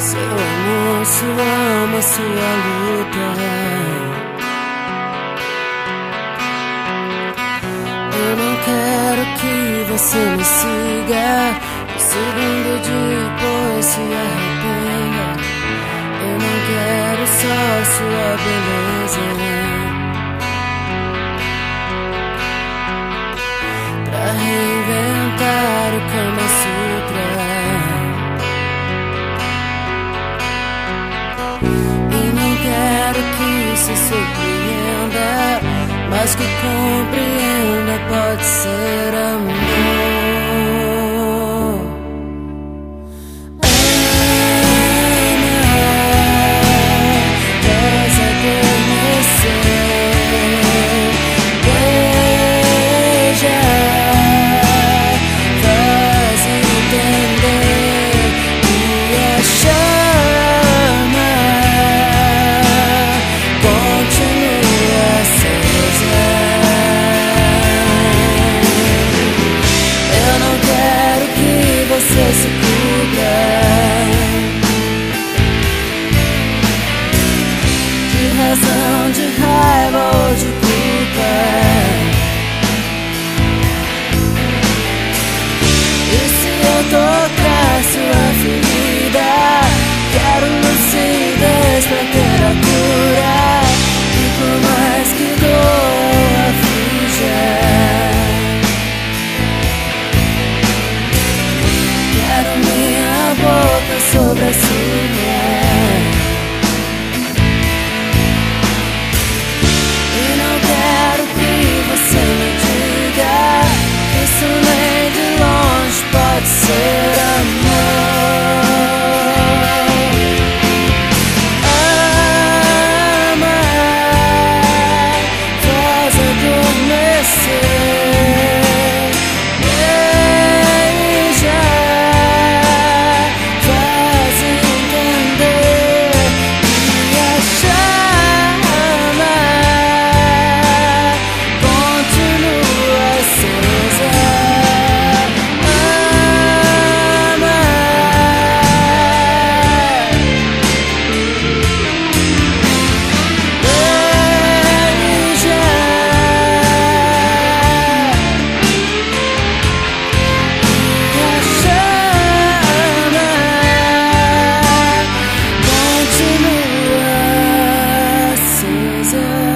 Seu amor, sua alma, sua luta. Eu não quero que você me siga. Um segundo depois se arrependa. Eu não quero só sua beleza. E não quero que se surpreenda, mas que compreenda pode ser amor. Tô deserve